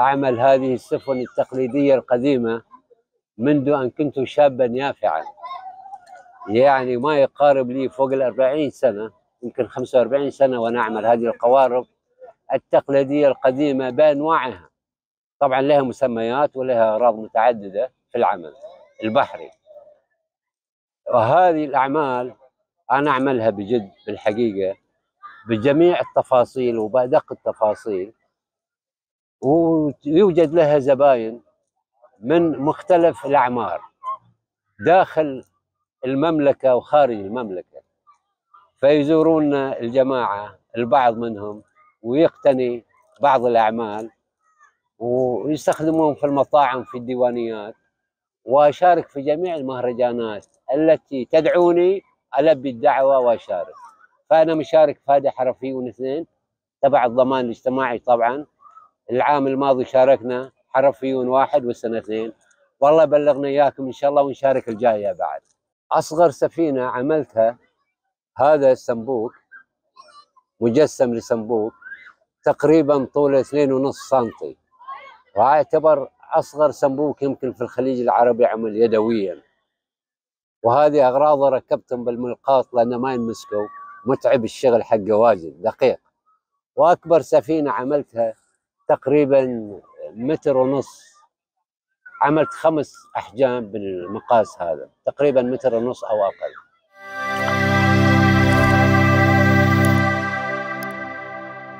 أعمل هذه السفن التقليدية القديمة منذ أن كنت شابا يافعا يعني ما يقارب لي فوق الأربعين سنة يمكن 45 سنة وأنا أعمل هذه القوارب التقليدية القديمة بأنواعها. طبعا لها مسميات ولها أغراض متعددة في العمل البحري. وهذه الأعمال أنا أعملها بجد بالحقيقة بجميع التفاصيل وبأدق التفاصيل. ويوجد لها زباين من مختلف الأعمار داخل المملكة وخارج المملكة. فيزورون الجماعة البعض منهم ويقتني بعض الأعمال ويستخدمون في المطاعم في الديوانيات وأشارك في جميع المهرجانات التي تدعوني ألبي الدعوة وأشارك. فأنا مشارك في هذه حرفيون اثنين تبع الضمان الاجتماعي طبعا العام الماضي شاركنا حرفيون واحد والسنة اثنين والله بلغنا إياكم إن شاء الله ونشارك الجاية بعد. أصغر سفينة عملتها هذا السنبوك مجسم لسنبوك تقريبا طوله اثنين ونص سنتي. ويعتبر أصغر سنبوك يمكن في الخليج العربي عمل يدويا. وهذه أغراضه ركبتهم بالملقاط لأنه ما ينمسكوا. متعب الشغل حقه واجد دقيق. وأكبر سفينة عملتها تقريبا متر ونص. عملت خمس أحجام بالمقاس هذا تقريبا متر ونص أو أقل.